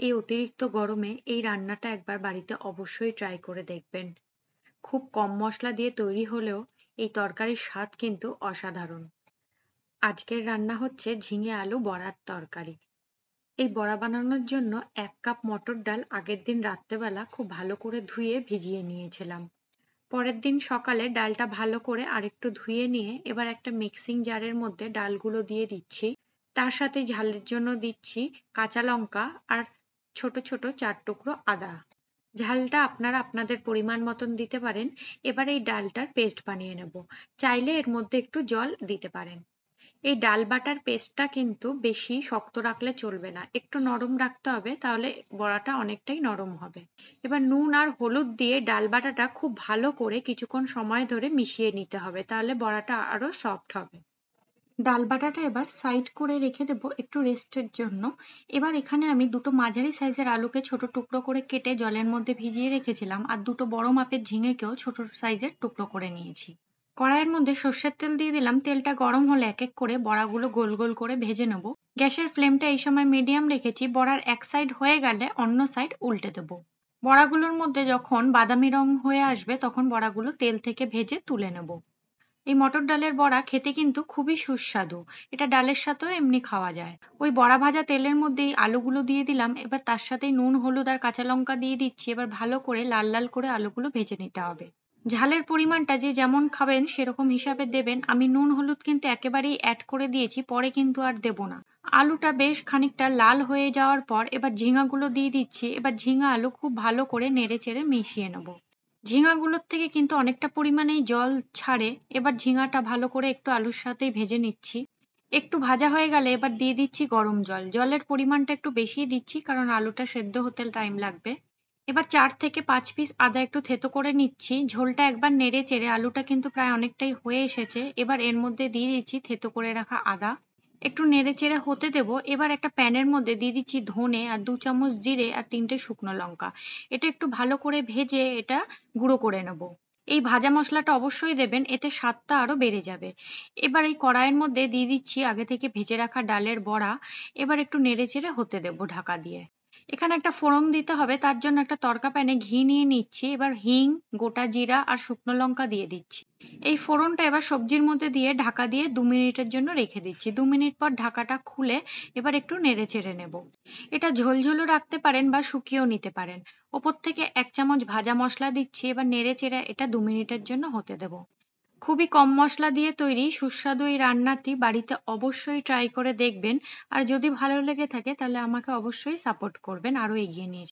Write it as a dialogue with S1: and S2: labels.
S1: এই অতিরিক্ত গরমে এই রান্নাটা একবার বাড়িতে অবশ্যই ট্রাই করে দেখবেন। খুব কম মশলা দিয়ে তৈরি হলেও এই তরকারির স্বাদ কিন্তু অসাধারণ। আজকের রান্না হচ্ছে ঝিঙে আলু বড়ার তরকারি। এই বড়া বানানোর জন্য এক কাপ মটর ডাল আগের দিন রাত্রেবেলা খুব ভালো করে ধুয়ে ভিজিয়ে নিয়েছিলাম। পরের দিন সকালে ডালটা ভালো করে আরেকটু ধুয়ে নিয়ে এবার একটা মিক্সিং জারের মধ্যে ডালগুলো দিয়ে দিচ্ছি। তার সাথে ঝালের জন্য দিচ্ছি কাঁচা লঙ্কা আর ছোট ছোট চার টুকরো আদা। ঝালটা আপনারা আপনাদের পরিমাণ মতন দিতে পারেন। এবার এই ডালটার পেস্ট বানিয়ে নেব। চাইলে এর মধ্যে একটু জল দিতে পারেন। এই ডাল বাটার পেস্টটা কিন্তু বেশি শক্ত রাখলে চলবে না। একটু নরম রাখতে হবে, তাহলে বড়াটা অনেকটাই নরম হবে। এবার নুন আর হলুদ দিয়ে ডাল বাটাটা খুব ভালো করে কিছুক্ষণ সময় ধরে মিশিয়ে নিতে হবে, তাহলে বড়াটা আরও সফট হবে। ডাল বাটাটা এবার সাইড করে রেখে দেবো একটু রেস্টের জন্য। এবার এখানে আমি দুটো মাঝারি সাইজের আলুকে ছোট টুকরো করে কেটে জলের মধ্যে ভিজিয়ে রেখেছিলাম আর দুটো বড় মাপের ঝিঙেকেও ছোট সাইজের টুকরো করে নিয়েছি। কড়াইয়ের মধ্যে সর্ষের তেল দিয়ে দিলাম। তেলটা গরম হলে এক এক করে বড়াগুলো গোল গোল করে ভেজে নেব। গ্যাসের ফ্লেমটা এই সময় মিডিয়াম রেখেছি। বড়ার এক সাইড হয়ে গেলে অন্য সাইড উল্টে দেবো। বড়াগুলোর মধ্যে যখন বাদামি রং হয়ে আসবে তখন বড়াগুলো তেল থেকে ভেজে তুলে নেব। এই মটর ডালের বড়া খেতে কিন্তু খুবই সুস্বাদু। এটা ডালের সাথেও এমনি খাওয়া যায়। ওই বড়া ভাজা তেলের মধ্যেই আলুগুলো দিয়ে দিলাম। এবার তার সাথে নুন, হলুদ আর কাঁচা লঙ্কা দিয়ে দিচ্ছি। এবার ভালো করে লাল লাল করে আলুগুলো ভেজে নিতে হবে। ঝালের পরিমাণটা যে যেমন খাবেন সেরকম হিসাবে দেবেন। আমি নুন, হলুদ কিন্তু একেবারেই অ্যাড করে দিয়েছি, পরে কিন্তু আর দেব না। আলুটা বেশ খানিকটা লাল হয়ে যাওয়ার পর এবার ঝিঙাগুলো দিয়ে দিচ্ছি। এবার ঝিঙা আলু খুব ভালো করে নেড়ে চেড়ে মিশিয়ে নেব। ঝিঙাগুলোর থেকে কিন্তু অনেকটা পরিমাণেই জল ছাড়ে। এবার ঝিঙাটা ভালো করে একটু আলুর সাথেই ভেজে নিচ্ছি। একটু ভাজা হয়ে গেলে এবার দিয়ে দিচ্ছি গরম জল। জলের পরিমাণটা একটু বেশি দিচ্ছি, কারণ আলুটা সেদ্ধ হতে টাইম লাগবে। এবার চার থেকে পাঁচ পিস আদা একটু থেতো করে নিচ্ছি। ঝোলটা একবার নেড়ে চেড়ে আলুটা কিন্তু প্রায় অনেকটাই হয়ে এসেছে। এবার এর মধ্যে দিয়ে দিচ্ছি থেতো করে রাখা আদা। একটু নেড়েচেড়ে হতে দেব। এবার একটা প্যানের মধ্যে দিয়ে দিচ্ছি ধনে আর দু চামচ জিরে আর তিনটে শুকনো লঙ্কা। এটা একটু ভালো করে ভেজে এটা গুঁড়ো করে নেব। এই ভাজা মশলাটা অবশ্যই দেবেন, এতে স্বাদটা আরও বেড়ে যাবে। এবার এই কড়াইয়ের মধ্যে দিয়ে দিচ্ছি আগে থেকে ভেজে রাখা ডালের বড়া। এবার একটু নেড়েচেড়ে হতে দেব ঢাকা দিয়ে। এখানে একটা ফোড়ন দিতে হবে, তার জন্য একটা তরকা প্যানে ঘি নিয়ে নিচ্ছি, এবার হিং, গোটা জিরা আর শুকনো লঙ্কা দিয়ে দিচ্ছি। এই ফোড়নটা এবার সবজির মধ্যে দিয়ে ঢাকা দিয়ে দু মিনিটের জন্য রেখে দিচ্ছি। দু মিনিট পর ঢাকাটা খুলে এবার একটু নেড়ে চেড়ে নেব। এটা ঝোলঝোলও রাখতে পারেন বা শুকিয়েও নিতে পারেন। ওপর থেকে এক চামচ ভাজা মশলা দিচ্ছি, এবার নেড়ে চেড়ে এটা দু মিনিটের জন্য হতে দেব। খুবই কম মশলা দিয়ে তৈরি সুস্বাদু এই রান্নাটি বাড়িতে অবশ্যই ট্রাই করে দেখবেন। আর যদি ভালো লেগে থাকে তাহলে আমাকে অবশ্যই সাপোর্ট করবেন। আরও এগিয়ে নিয়ে